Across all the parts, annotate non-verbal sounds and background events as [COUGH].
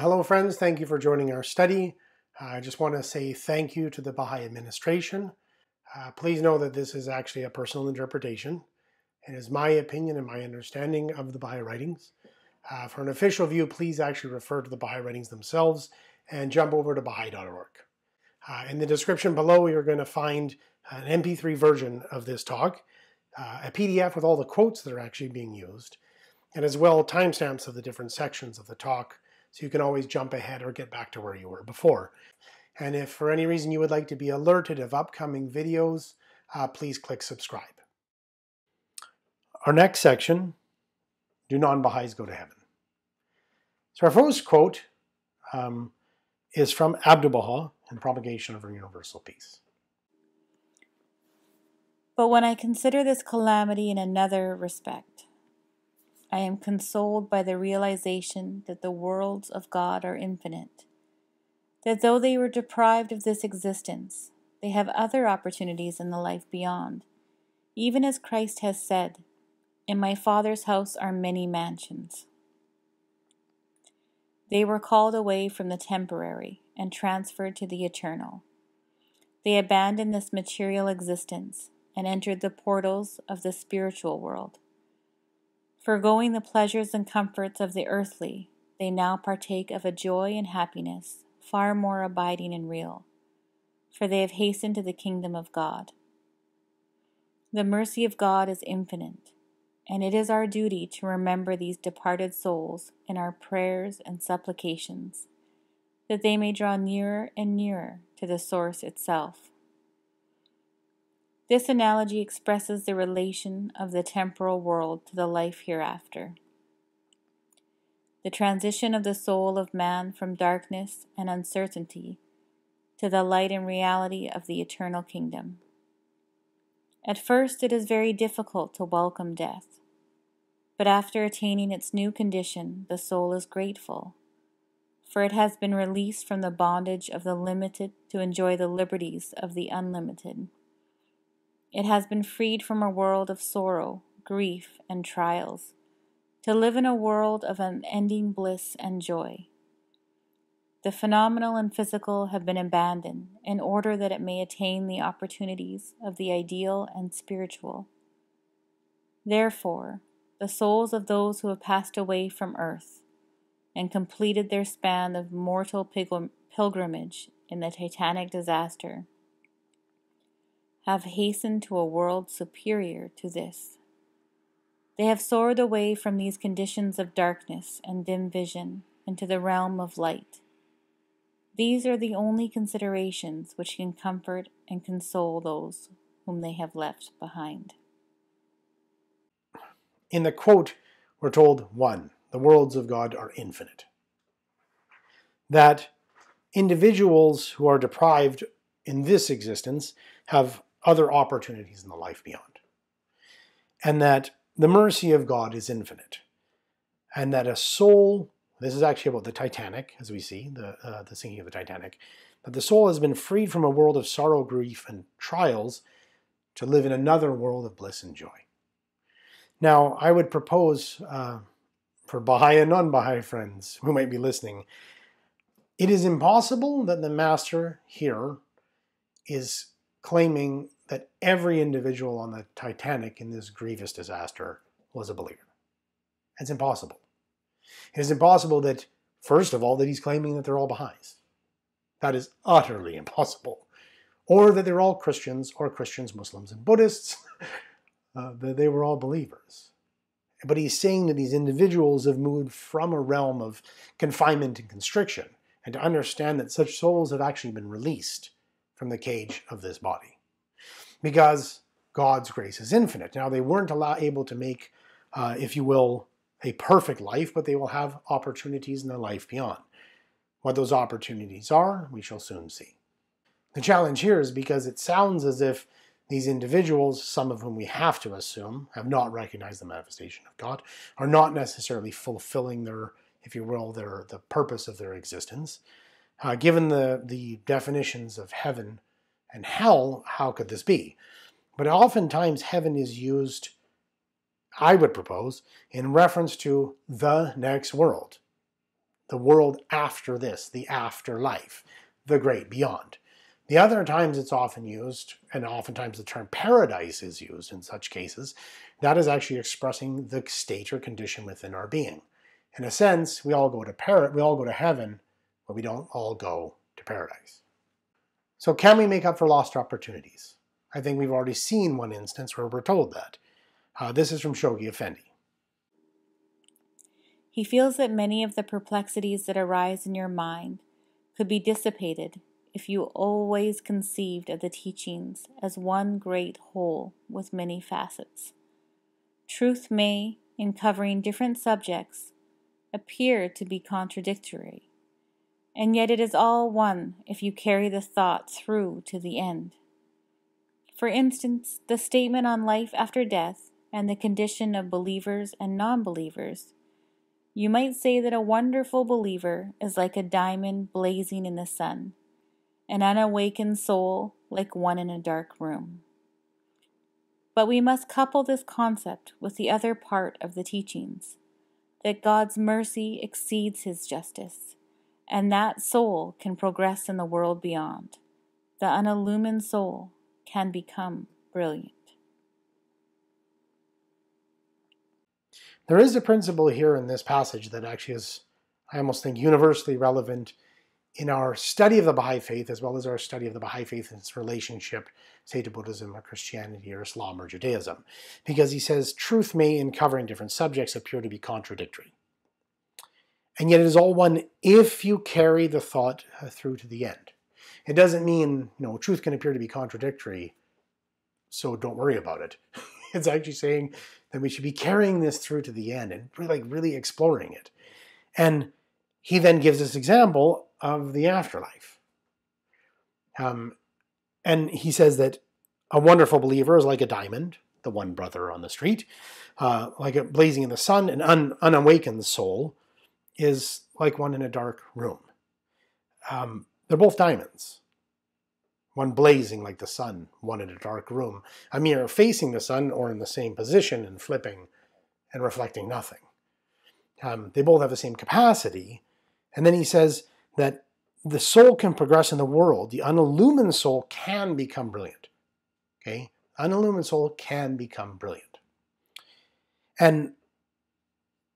hello, friends. Thank you for joining our study. I just want to say thank you to the Baha'i administration. Uh, please know that this is actually a personal interpretation. It is my opinion and my understanding of the Baha'i writings. Uh, for an official view, please actually refer to the Baha'i writings themselves and jump over to Baha'i.org. Uh, in the description below, you're going to find an MP3 version of this talk, uh, a PDF with all the quotes that are actually being used, and as well timestamps of the different sections of the talk so you can always jump ahead or get back to where you were before. And if for any reason you would like to be alerted of upcoming videos, uh, please click subscribe. Our next section, do non-Baha'is go to heaven? So our first quote um, is from Abdu'l-Baha in Propagation of Universal Peace. But when I consider this calamity in another respect, I am consoled by the realization that the worlds of God are infinite, that though they were deprived of this existence, they have other opportunities in the life beyond, even as Christ has said, In my Father's house are many mansions. They were called away from the temporary and transferred to the eternal. They abandoned this material existence and entered the portals of the spiritual world. Foregoing the pleasures and comforts of the earthly, they now partake of a joy and happiness far more abiding and real, for they have hastened to the kingdom of God. The mercy of God is infinite, and it is our duty to remember these departed souls in our prayers and supplications, that they may draw nearer and nearer to the source itself. This analogy expresses the relation of the temporal world to the life hereafter. The transition of the soul of man from darkness and uncertainty to the light and reality of the eternal kingdom. At first, it is very difficult to welcome death, but after attaining its new condition, the soul is grateful, for it has been released from the bondage of the limited to enjoy the liberties of the unlimited. It has been freed from a world of sorrow, grief, and trials, to live in a world of unending bliss and joy. The phenomenal and physical have been abandoned in order that it may attain the opportunities of the ideal and spiritual. Therefore, the souls of those who have passed away from earth and completed their span of mortal pilgrimage in the Titanic disaster have hastened to a world superior to this. They have soared away from these conditions of darkness and dim vision into the realm of light. These are the only considerations which can comfort and console those whom they have left behind. In the quote, we're told one, the worlds of God are infinite. That individuals who are deprived in this existence have other opportunities in the life beyond. And that the mercy of God is infinite. And that a soul, this is actually about the Titanic, as we see, the, uh, the sinking of the Titanic, that the soul has been freed from a world of sorrow, grief, and trials to live in another world of bliss and joy. Now, I would propose uh, for Baha'i and non Baha'i friends who might be listening, it is impossible that the Master here is claiming that every individual on the Titanic in this grievous disaster was a believer. It's impossible. It is impossible that, first of all, that he's claiming that they're all Baha'is. That is utterly impossible. Or that they're all Christians, or Christians, Muslims, and Buddhists, [LAUGHS] uh, that they were all believers. But he's saying that these individuals have moved from a realm of confinement and constriction, and to understand that such souls have actually been released from the cage of this body. Because God's grace is infinite. Now, they weren't allow, able to make, uh, if you will, a perfect life, but they will have opportunities in the life beyond. What those opportunities are, we shall soon see. The challenge here is because it sounds as if these individuals, some of whom we have to assume have not recognized the manifestation of God, are not necessarily fulfilling their, if you will, their the purpose of their existence. Uh, given the, the definitions of heaven and hell, how could this be? But oftentimes heaven is used, I would propose, in reference to the next world, the world after this, the afterlife, the great beyond. The other times it's often used, and oftentimes the term paradise is used in such cases, that is actually expressing the state or condition within our being. In a sense, we all go to par- we all go to heaven, but we don't all go to paradise. So can we make up for lost opportunities? I think we've already seen one instance where we're told that. Uh, this is from Shoghi Effendi. He feels that many of the perplexities that arise in your mind could be dissipated if you always conceived of the teachings as one great whole with many facets. Truth may, in covering different subjects, appear to be contradictory, and yet it is all one if you carry the thought through to the end. For instance, the statement on life after death and the condition of believers and non believers. You might say that a wonderful believer is like a diamond blazing in the sun an unawakened soul like one in a dark room. But we must couple this concept with the other part of the teachings that God's mercy exceeds his justice, and that soul can progress in the world beyond. The unillumined soul can become brilliant. There is a principle here in this passage that actually is, I almost think, universally relevant in our study of the Baha'i faith, as well as our study of the Baha'i faith and its relationship, say, to Buddhism or Christianity or Islam or Judaism, because he says truth may, in covering different subjects, appear to be contradictory. And yet it is all one if you carry the thought uh, through to the end. It doesn't mean, you know, truth can appear to be contradictory, so don't worry about it. [LAUGHS] it's actually saying that we should be carrying this through to the end and really, like really exploring it. And he then gives this example of the afterlife. Um, and he says that a wonderful believer is like a diamond, the one brother on the street, uh, like a blazing in the sun. An un, unawakened soul is like one in a dark room. Um, they're both diamonds, one blazing like the sun, one in a dark room, a mirror facing the sun or in the same position and flipping and reflecting nothing. Um, they both have the same capacity. And then he says that the soul can progress in the world. The unillumined soul can become brilliant. Okay? Unillumined soul can become brilliant. And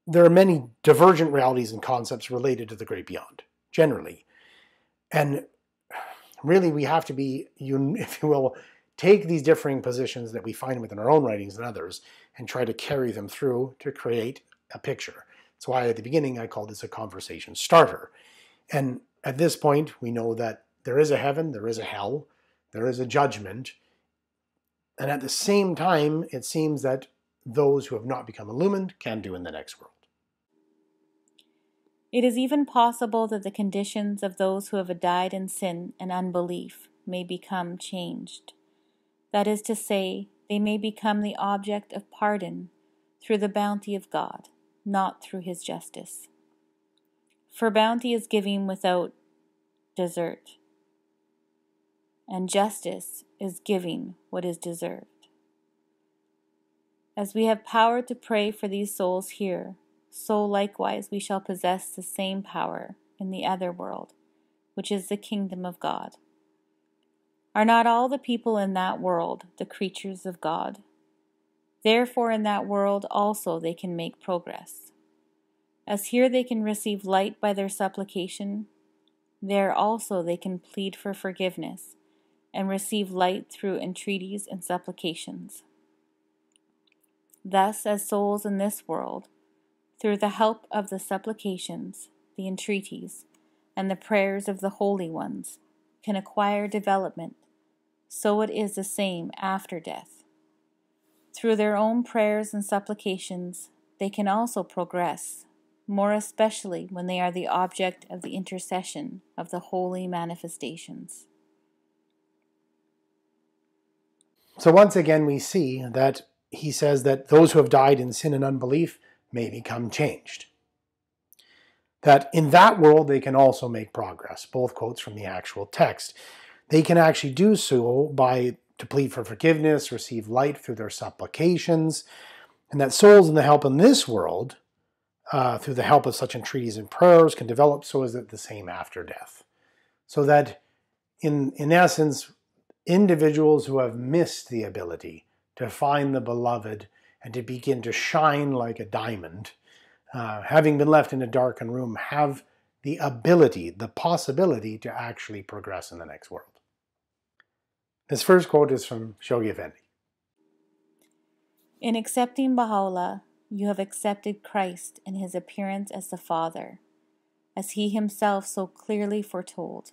there are many divergent realities and concepts related to the great beyond, generally. And really, we have to be, [LAUGHS] if you will, take these differing positions that we find within our own writings and others and try to carry them through to create a picture. That's why at the beginning I called this a conversation starter. And at this point, we know that there is a heaven, there is a hell, there is a judgment. And at the same time, it seems that those who have not become illumined can do in the next world. It is even possible that the conditions of those who have died in sin and unbelief may become changed. That is to say, they may become the object of pardon through the bounty of God, not through his justice. For bounty is giving without desert, and justice is giving what is deserved. As we have power to pray for these souls here, so likewise we shall possess the same power in the other world, which is the kingdom of God. Are not all the people in that world the creatures of God? Therefore, in that world also they can make progress. As here they can receive light by their supplication, there also they can plead for forgiveness and receive light through entreaties and supplications. Thus, as souls in this world, through the help of the supplications, the entreaties, and the prayers of the holy ones, can acquire development, so it is the same after death. Through their own prayers and supplications, they can also progress more especially when they are the object of the intercession of the holy manifestations. So, once again, we see that he says that those who have died in sin and unbelief may become changed. That in that world they can also make progress. Both quotes from the actual text. They can actually do so by to plead for forgiveness, receive light through their supplications, and that souls in the help in this world uh, through the help of such entreaties and prayers, can develop so is it the same after death. So that, in, in essence, individuals who have missed the ability to find the beloved and to begin to shine like a diamond, uh, having been left in a darkened room, have the ability, the possibility to actually progress in the next world. This first quote is from Shoghi Effendi. In accepting Baha'u'llah, you have accepted Christ in his appearance as the Father, as he himself so clearly foretold.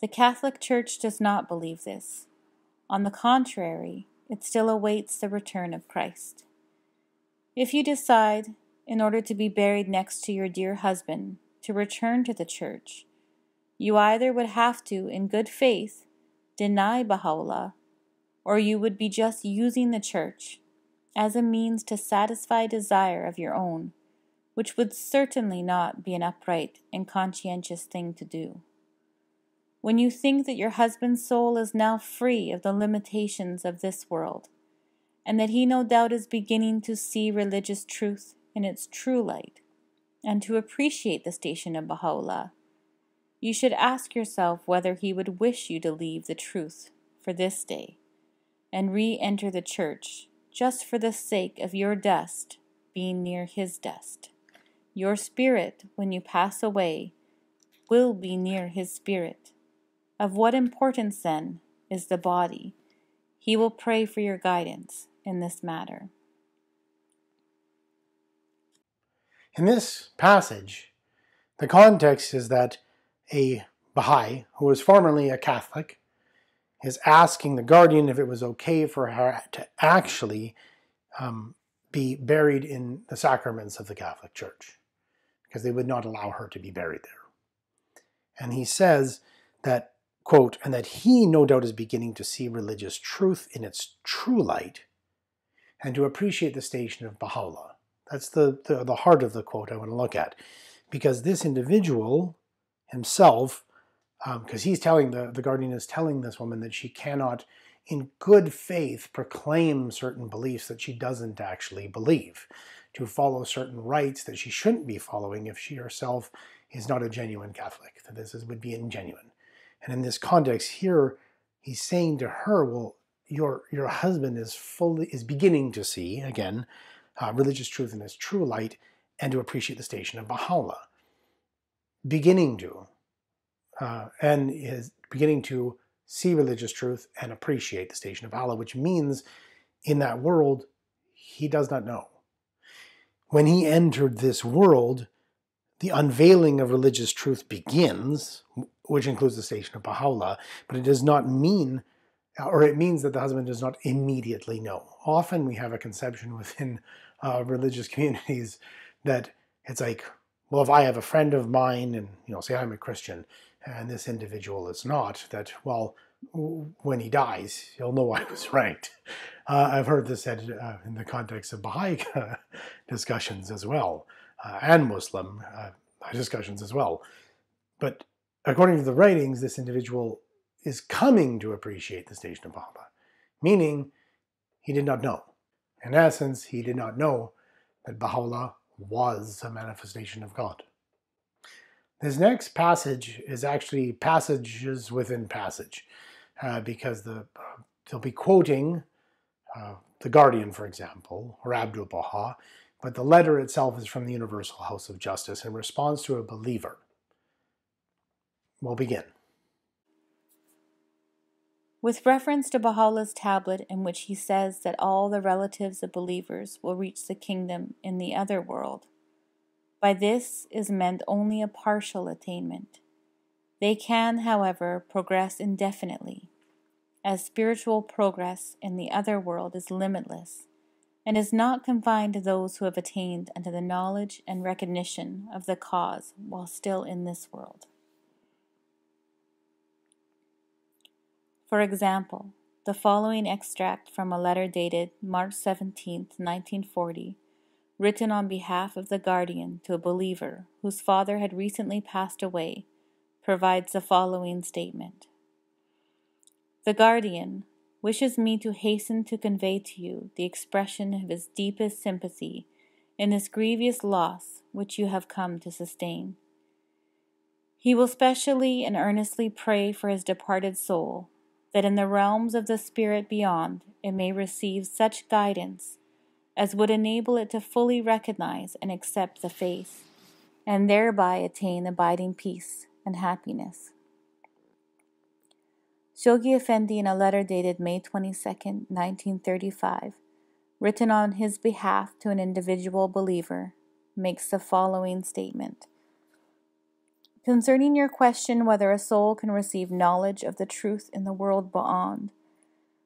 The Catholic Church does not believe this. On the contrary, it still awaits the return of Christ. If you decide, in order to be buried next to your dear husband, to return to the Church, you either would have to, in good faith, deny Baha'u'llah, or you would be just using the church as a means to satisfy desire of your own, which would certainly not be an upright and conscientious thing to do. When you think that your husband's soul is now free of the limitations of this world, and that he no doubt is beginning to see religious truth in its true light, and to appreciate the station of Baha'u'llah, you should ask yourself whether he would wish you to leave the truth for this day and re enter the church just for the sake of your dust being near his dust. Your spirit, when you pass away, will be near his spirit. Of what importance, then, is the body? He will pray for your guidance in this matter. In this passage, the context is that a Baha'i who was formerly a Catholic is asking the guardian if it was okay for her to actually um, be buried in the sacraments of the Catholic Church because they would not allow her to be buried there. And he says that, quote, and that he no doubt is beginning to see religious truth in its true light and to appreciate the station of Baha'u'llah. That's the, the, the heart of the quote I want to look at. Because this individual himself, because um, he's telling the, the guardian is telling this woman that she cannot, in good faith, proclaim certain beliefs that she doesn't actually believe, to follow certain rites that she shouldn't be following if she herself is not a genuine Catholic, that this is, would be ingenuine. And in this context here, he's saying to her, well, your your husband is fully is beginning to see again uh, religious truth in its true light and to appreciate the station of Baha'u'llah beginning to, uh, and is beginning to see religious truth and appreciate the station of Allah, which means in that world, he does not know. When he entered this world, the unveiling of religious truth begins, which includes the station of Baha'u'llah, but it does not mean, or it means that the husband does not immediately know. Often we have a conception [LAUGHS] within uh, religious communities that it's like, well, if I have a friend of mine and, you know, say I'm a Christian and this individual is not, that, well, when he dies, he'll know I was right. Uh, I've heard this said uh, in the context of Baha'i [LAUGHS] discussions as well, uh, and Muslim uh, discussions as well. But according to the writings, this individual is coming to appreciate the station of Baha'u'llah, meaning he did not know. In essence, he did not know that Baha'u'llah was a manifestation of God. This next passage is actually passages within passage, uh, because the uh, they'll be quoting uh, the Guardian, for example, or Abdul Baha, but the letter itself is from the Universal House of Justice and responds to a believer. We'll begin. With reference to Baha'u'llah's tablet, in which he says that all the relatives of believers will reach the kingdom in the other world, by this is meant only a partial attainment. They can, however, progress indefinitely, as spiritual progress in the other world is limitless and is not confined to those who have attained unto the knowledge and recognition of the cause while still in this world. For example, the following extract from a letter dated March 17, 1940, written on behalf of the guardian to a believer whose father had recently passed away, provides the following statement The guardian wishes me to hasten to convey to you the expression of his deepest sympathy in this grievous loss which you have come to sustain. He will specially and earnestly pray for his departed soul, that in the realms of the spirit beyond it may receive such guidance as would enable it to fully recognize and accept the faith, and thereby attain abiding peace and happiness. Shoghi Effendi, in a letter dated May 22, 1935, written on his behalf to an individual believer, makes the following statement Concerning your question whether a soul can receive knowledge of the truth in the world beyond,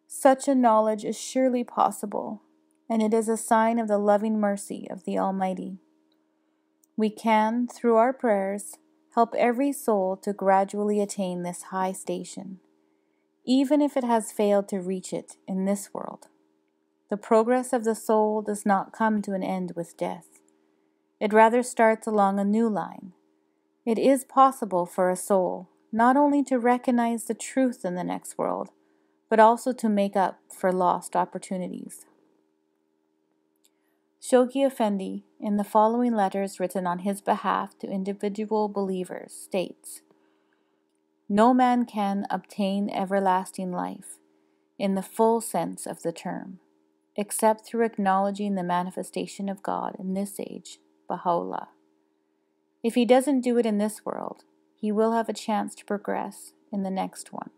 such a knowledge is surely possible, and it is a sign of the loving mercy of the Almighty. We can, through our prayers, help every soul to gradually attain this high station, even if it has failed to reach it in this world. The progress of the soul does not come to an end with death. It rather starts along a new line it is possible for a soul not only to recognize the truth in the next world, but also to make up for lost opportunities. Shoghi Effendi, in the following letters written on his behalf to individual believers, states No man can obtain everlasting life, in the full sense of the term, except through acknowledging the manifestation of God in this age, Baha'u'llah. If he doesn't do it in this world, he will have a chance to progress in the next one.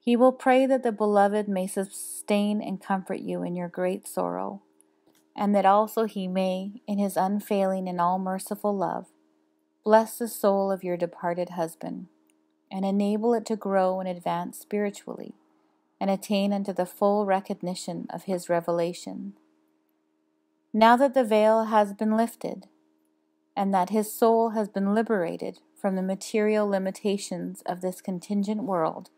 He will pray that the Beloved may sustain and comfort you in your great sorrow, and that also he may, in his unfailing and all merciful love, bless the soul of your departed husband, and enable it to grow and advance spiritually, and attain unto the full recognition of his revelation now that the veil has been lifted, and that his soul has been liberated from the material limitations of this contingent world,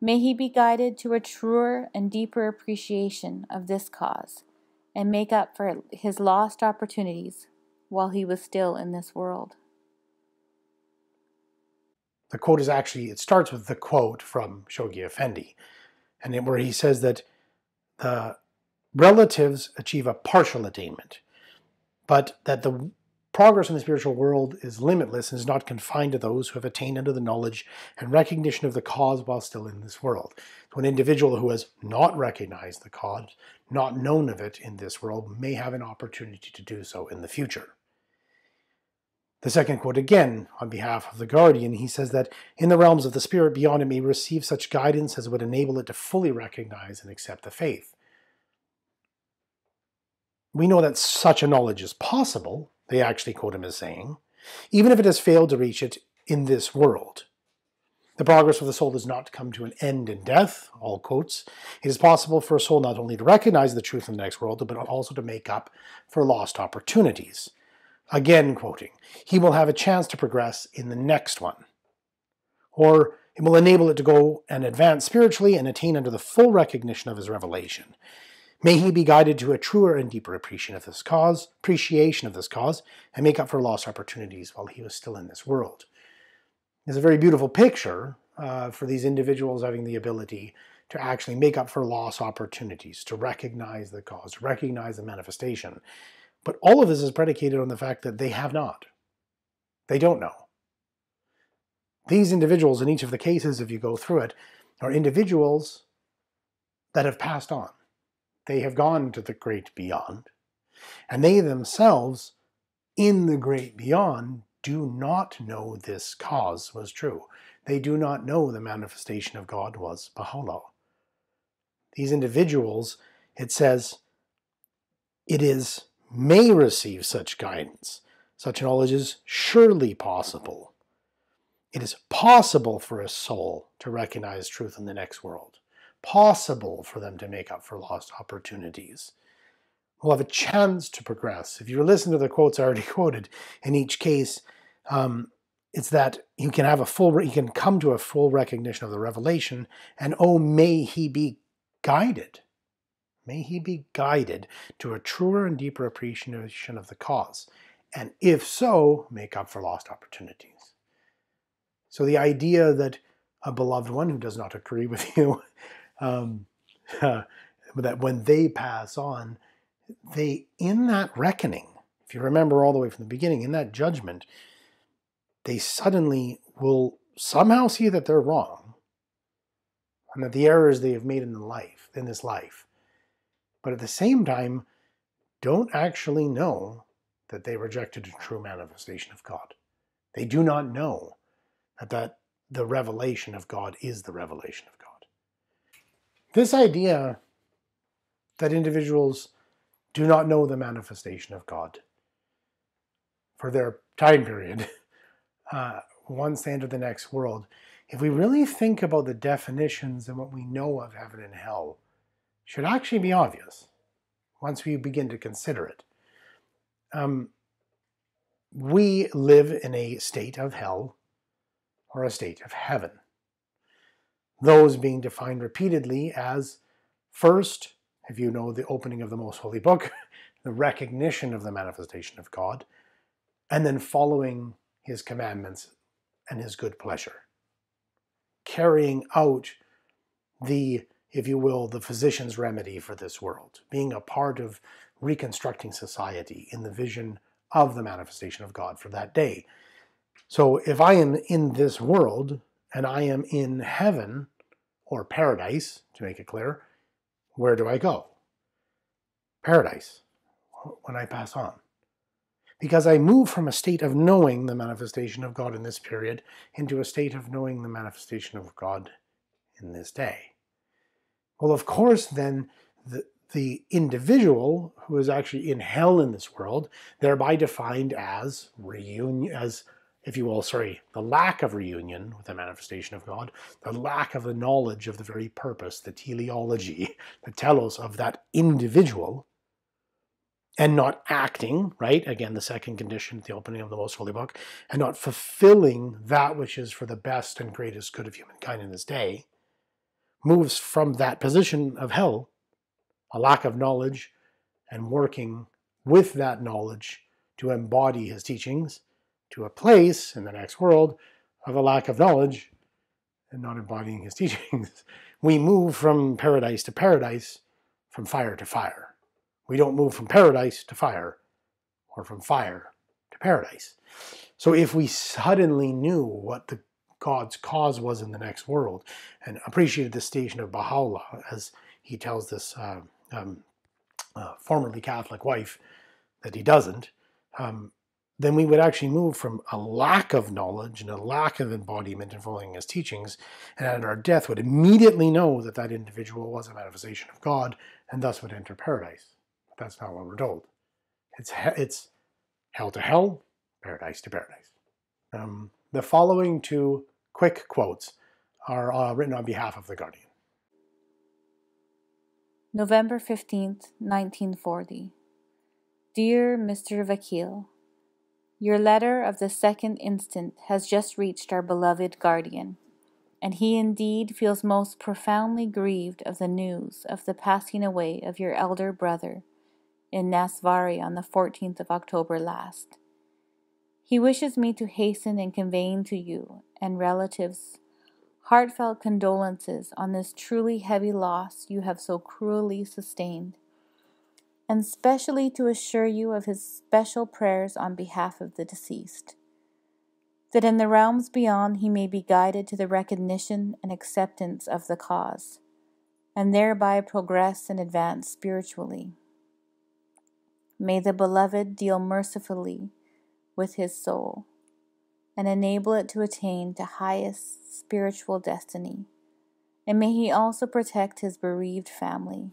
may he be guided to a truer and deeper appreciation of this cause, and make up for his lost opportunities while he was still in this world. The quote is actually, it starts with the quote from Shoghi Effendi, and where he says that the relatives achieve a partial attainment, but that the progress in the spiritual world is limitless and is not confined to those who have attained unto the knowledge and recognition of the cause while still in this world. So an individual who has not recognized the cause, not known of it in this world, may have an opportunity to do so in the future. The second quote again, on behalf of the guardian, he says that in the realms of the spirit beyond it may receive such guidance as would enable it to fully recognize and accept the faith. We know that such a knowledge is possible, they actually quote him as saying, even if it has failed to reach it in this world. The progress of the soul does not come to an end in death, all quotes. It is possible for a soul not only to recognize the truth in the next world, but also to make up for lost opportunities. Again quoting, he will have a chance to progress in the next one. Or it will enable it to go and advance spiritually and attain unto the full recognition of his revelation. May he be guided to a truer and deeper appreciation of this cause, appreciation of this cause, and make up for lost opportunities while he was still in this world. It's a very beautiful picture uh, for these individuals having the ability to actually make up for lost opportunities, to recognize the cause, recognize the manifestation. But all of this is predicated on the fact that they have not. They don't know. These individuals, in each of the cases, if you go through it, are individuals that have passed on. They have gone to the great beyond. And they themselves, in the great beyond, do not know this cause was true. They do not know the manifestation of God was Baha'u'llah. These individuals, it says, it is may receive such guidance. Such knowledge is surely possible. It is possible for a soul to recognize truth in the next world possible for them to make up for lost opportunities. We'll have a chance to progress. If you listen to the quotes I already [LAUGHS] quoted, in each case, um, it's that you can have a full, you can come to a full recognition of the revelation, and oh, may he be guided. May he be guided to a truer and deeper appreciation of the cause, and if so, make up for lost opportunities. So the idea that a beloved one who does not agree with [LAUGHS] you um, [LAUGHS] that when they pass on, they, in that reckoning, if you remember all the way from the beginning, in that judgment, they suddenly will somehow see that they're wrong and that the errors they have made in the life, in this life, but at the same time, don't actually know that they rejected a true manifestation of God. They do not know that, that the revelation of God is the revelation of God. This idea that individuals do not know the manifestation of God for their time period [LAUGHS] uh, once they enter the next world, if we really think about the definitions and what we know of heaven and hell, should actually be obvious once we begin to consider it. Um, we live in a state of hell or a state of heaven. Those being defined repeatedly as first, if you know the opening of the Most Holy Book, [LAUGHS] the recognition of the manifestation of God, and then following his commandments and his good pleasure. Carrying out the, if you will, the physician's remedy for this world, being a part of reconstructing society in the vision of the manifestation of God for that day. So if I am in this world and I am in heaven or paradise, to make it clear, where do I go? Paradise, when I pass on. Because I move from a state of knowing the manifestation of God in this period into a state of knowing the manifestation of God in this day. Well, of course, then the, the individual who is actually in hell in this world, thereby defined as reunion, as if you will, sorry, the lack of reunion with the manifestation of God, the lack of the knowledge of the very purpose, the teleology, [LAUGHS] the telos of that individual, and not acting, right? Again, the second condition, at the opening of the most holy book, and not fulfilling that which is for the best and greatest good of humankind in this day, moves from that position of hell a lack of knowledge, and working with that knowledge to embody his teachings to a place in the next world of a lack of knowledge and not embodying his [LAUGHS] teachings. We move from paradise to paradise, from fire to fire. We don't move from paradise to fire or from fire to paradise. So if we suddenly knew what the God's cause was in the next world and appreciated the station of Baha'u'llah as he tells this uh, um, uh, formerly Catholic wife that he doesn't, um, then we would actually move from a lack of knowledge and a lack of embodiment in following his teachings, and at our death would immediately know that that individual was a manifestation of God and thus would enter paradise. But that's not what we're told. It's, it's hell to hell, paradise to paradise. Um, the following two quick quotes are uh, written on behalf of the Guardian. November 15th, 1940. Dear Mr. Vakil, Your letter of the second instant has just reached our beloved guardian, and he indeed feels most profoundly grieved of the news of the passing away of your elder brother in Navsari on the 14th of October last. He wishes me to hasten in conveying to you and relatives. Heartfelt condolences on this truly heavy loss you have so cruelly sustained, and specially to assure you of his special prayers on behalf of the deceased, that in the realms beyond he may be guided to the recognition and acceptance of the cause, and thereby progress and advance spiritually. May the beloved deal mercifully with his soul and enable it to attain to highest spiritual destiny. And may He also protect His bereaved family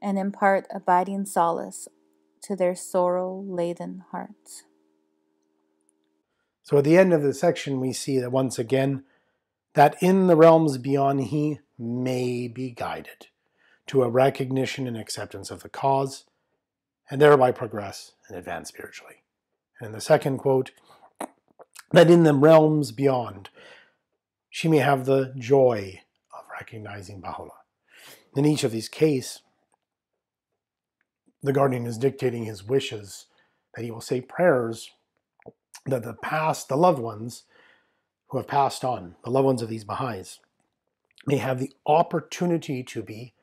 and impart abiding solace to their sorrow laden hearts. So at the end of the section, we see that once again, that in the realms beyond, he may be guided to a recognition and acceptance of the cause, and thereby progress and advance spiritually. And in the second quote, that in the realms beyond she may have the joy of recognizing Baha'u'llah. In each of these cases, the guardian is dictating his wishes that he will say prayers that the past, the loved ones who have passed on, the loved ones of these Baha'is, may have the opportunity to be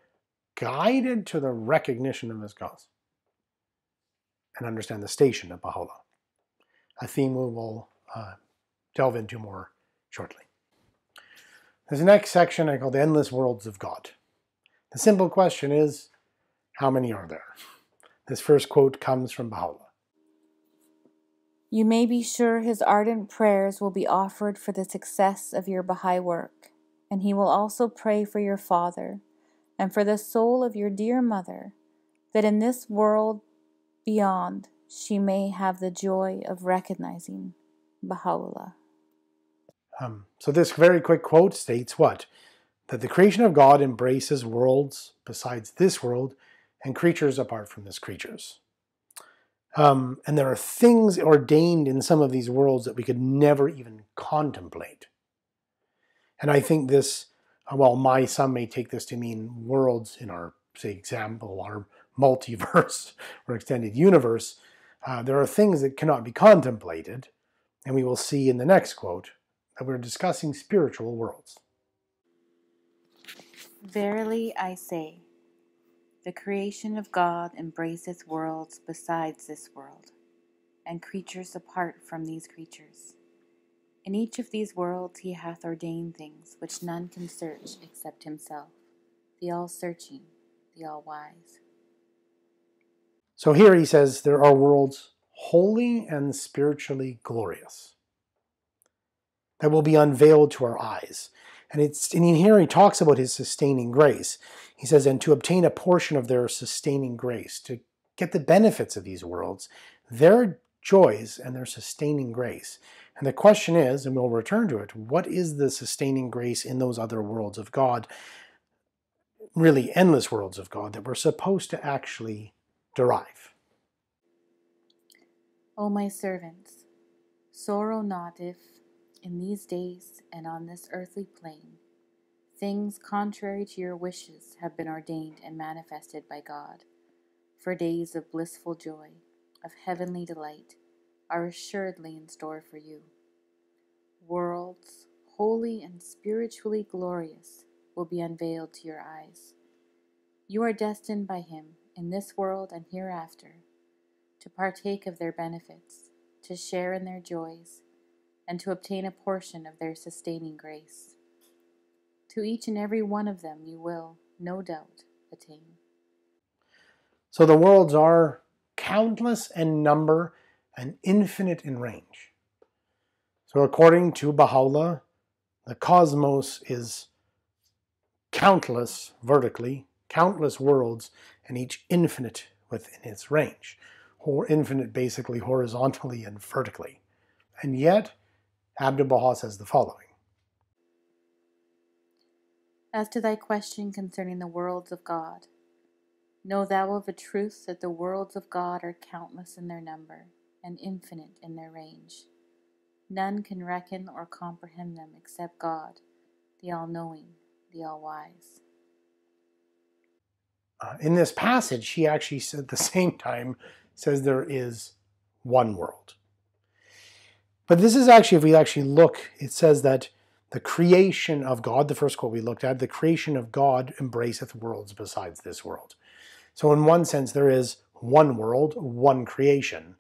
guided to the recognition of his cause and understand the station of Baha'u'llah, a theme we will uh, delve into more shortly. This next section I call the Endless Worlds of God. The simple question is, how many are there? This first quote comes from Baha'u'llah. You may be sure his ardent prayers will be offered for the success of your Baha'i work, and he will also pray for your father and for the soul of your dear mother, that in this world beyond she may have the joy of recognizing Baha'u'llah. Um, so, this very quick quote states what? That the creation of God embraces worlds besides this world and creatures apart from this creatures. Um, and there are things ordained in some of these worlds that we could never even contemplate. And I think this, uh, well, my some may take this to mean worlds in our, say, example, our multiverse [LAUGHS] or extended universe. Uh, there are things that cannot be contemplated, and we will see in the next quote that we're discussing spiritual worlds. Verily I say, the creation of God embraceth worlds besides this world, and creatures apart from these creatures. In each of these worlds he hath ordained things which none can search except himself, the all searching, the all wise. So here he says there are worlds holy and spiritually glorious that will be unveiled to our eyes. And it's and in here he talks about his sustaining grace. He says, and to obtain a portion of their sustaining grace, to get the benefits of these worlds, their joys and their sustaining grace. And the question is, and we'll return to it, what is the sustaining grace in those other worlds of God, really endless worlds of God, that we're supposed to actually derive? O my servants, sorrow not if, in these days and on this earthly plane, things contrary to your wishes have been ordained and manifested by God, for days of blissful joy, of heavenly delight, are assuredly in store for you. Worlds, holy and spiritually glorious, will be unveiled to your eyes. You are destined by Him in this world and hereafter to partake of their benefits, to share in their joys, and to obtain a portion of their sustaining grace. To each and every one of them you will, no doubt, attain. So the worlds are countless in number and infinite in range. So, according to Baha'u'llah, the cosmos is countless vertically, countless worlds, and each infinite within its range, or infinite basically horizontally and vertically. And yet, Abdu'l Baha says the following as to thy question concerning the worlds of God, know thou of a truth that the worlds of God are countless in their number and infinite in their range. None can reckon or comprehend them except God, the all knowing, the all wise. Uh, in this passage, he actually said at the [LAUGHS] same time says there is one world. But this is actually, if we actually look, it says that the creation of God, the first quote we looked at, the creation of God embraceth worlds besides this world. So, in one sense, there is one world, one creation,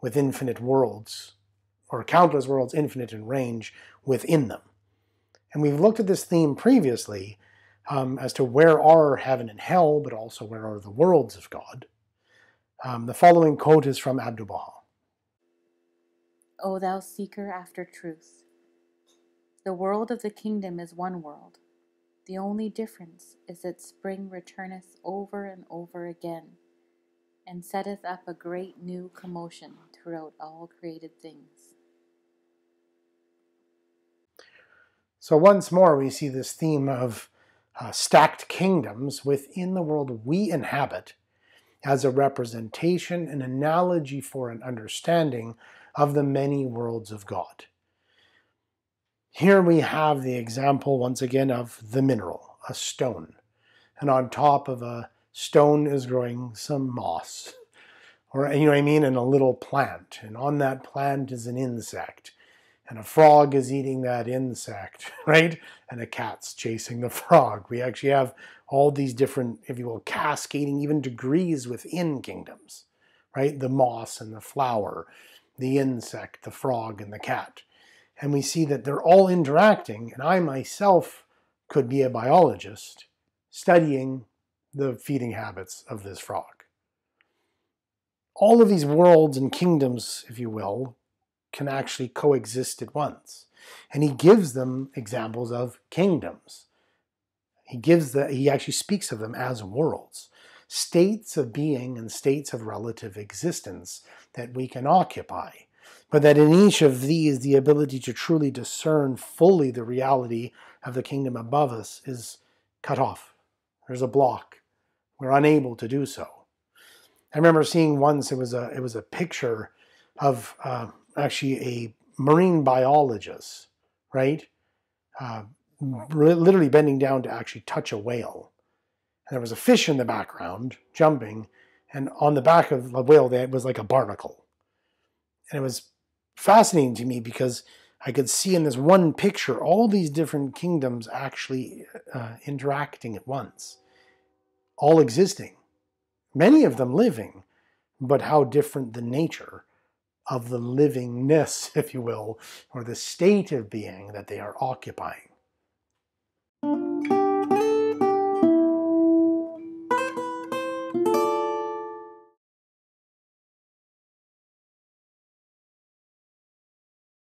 with infinite worlds, or countless worlds, infinite in range within them. And we've looked at this theme previously um, as to where are heaven and hell, but also where are the worlds of God. Um, the following quote is from Abdu'l Baha O thou seeker after truth! The world of the kingdom is one world. The only difference is that spring returneth over and over again, and setteth up a great new commotion throughout all created things. So, once more, we see this theme of uh, stacked kingdoms within the world we inhabit as a representation, an analogy for an understanding of the many worlds of God. Here we have the example once again of the mineral, a stone. And on top of a stone is growing some moss. Or, you know what I mean? And a little plant. And on that plant is an insect. And a frog is eating that insect, [LAUGHS] right? And a cat's chasing the frog. We actually have all these different, if you will, cascading even degrees within kingdoms, right? The moss and the flower, the insect, the frog, and the cat. And we see that they're all interacting, and I myself could be a biologist studying the feeding habits of this frog. All of these worlds and kingdoms, if you will, can actually coexist at once. And he gives them examples of kingdoms. He gives the he actually speaks of them as worlds, states of being and states of relative existence that we can occupy. But that in each of these, the ability to truly discern fully the reality of the kingdom above us is cut off. There's a block. We're unable to do so. I remember seeing once it was a it was a picture of uh, actually a marine biologist, right? Uh, literally bending down to actually touch a whale. And there was a fish in the background jumping, and on the back of the whale there was like a barnacle. And it was fascinating to me because I could see in this one picture all these different kingdoms actually uh, interacting at once, all existing, many of them living, but how different the nature of the livingness, [LAUGHS] if you will, or the state of being that they are occupying. Thank you.